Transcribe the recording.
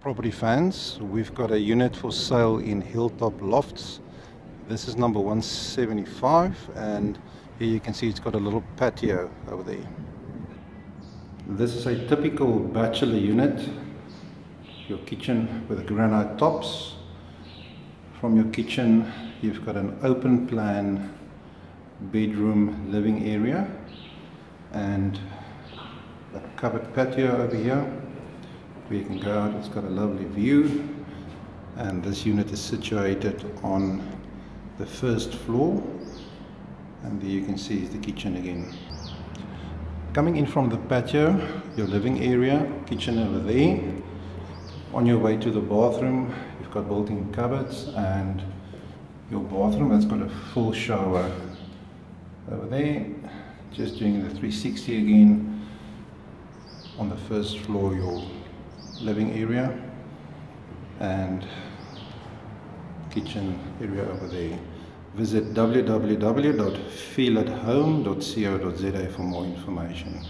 Property fans, we've got a unit for sale in Hilltop Lofts. This is number 175 and here you can see it's got a little patio over there. This is a typical bachelor unit. Your kitchen with granite tops. From your kitchen you've got an open plan bedroom living area and a covered patio over here you can go out. It's got a lovely view and this unit is situated on the first floor and there you can see is the kitchen again. Coming in from the patio, your living area, kitchen over there. On your way to the bathroom, you've got built-in cupboards and your bathroom that's got a full shower over there. Just doing the 360 again. On the first floor, your living area and kitchen area over there. Visit www.feelathome.co.za for more information.